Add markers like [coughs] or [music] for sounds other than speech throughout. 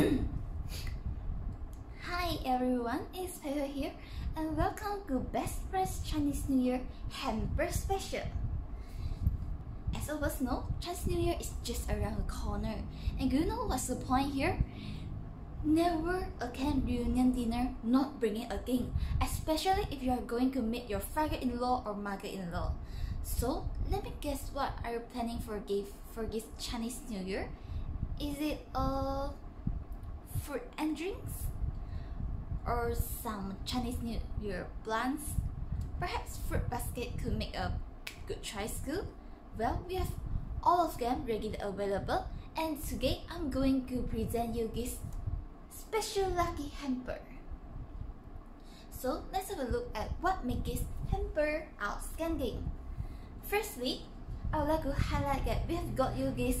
[coughs] Hi everyone, it's Pepe here and welcome to Best Friends Chinese New Year Hamper Special. As all of us know, Chinese New Year is just around the corner and you know what's the point here? Never attend reunion dinner not bringing a game, especially if you are going to meet your father-in-law or mother-in-law. So let me guess what are you planning for gift for this Chinese New Year? Is it a fruit and drinks? Or some Chinese New Year plans? Perhaps fruit basket could make a good choice too? Well, we have all of them ready available and today I'm going to present you this special lucky hamper. So let's have a look at what makes this hamper outstanding. Firstly, I would like to highlight that we have got you this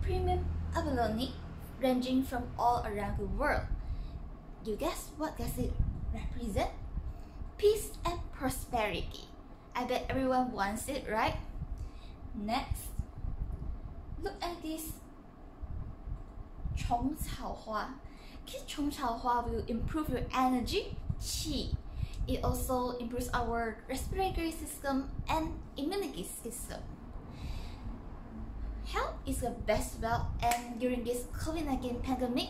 premium abalone ranging from all around the world. You guess what does it represent? Peace and prosperity. I bet everyone wants it, right? Next, look at this 虫草花 Kiss Hua will improve your energy, qi. It also improves our respiratory system and immunity system. Health is the best wealth and during this COVID-19 pandemic,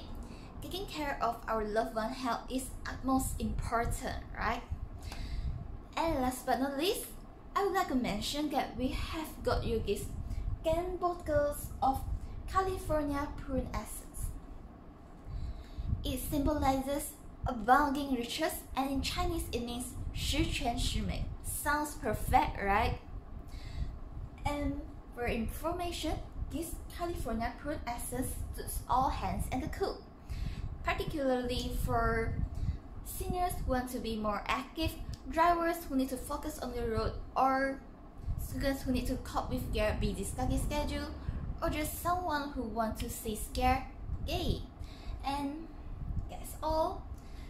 taking care of our loved one health is utmost important, right? And last but not least, I would like to mention that we have got you this 10 bottles of California prune essence. It symbolizes abounding riches and in Chinese it means 十全十美. Sounds perfect, right? And for information, this California prune essence suits all hands and the cool, particularly for seniors who want to be more active, drivers who need to focus on the road, or students who need to cope with their busy study schedule, or just someone who wants to stay scared, gay. And that's all.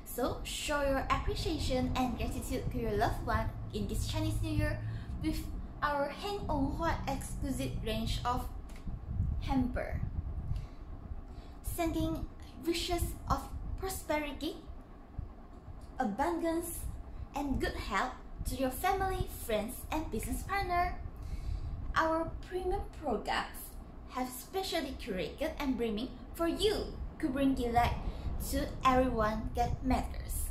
So show your appreciation and gratitude to your loved one in this Chinese New Year with our Heng On Huat exclusive range of hamper. Sending wishes of prosperity, abundance, and good health to your family, friends, and business partner. Our premium products have specially curated and brimming for you to bring delight to everyone that matters.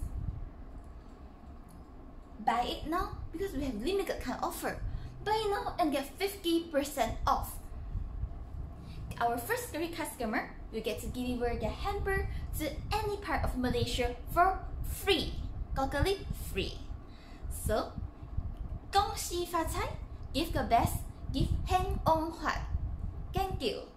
Buy it now because we have limited time offer. Buy now and get 50% off our first three customer will get to deliver the hamper to any part of Malaysia for free. Locally free. So, Gong give the best, give Heng On Huat. Thank you.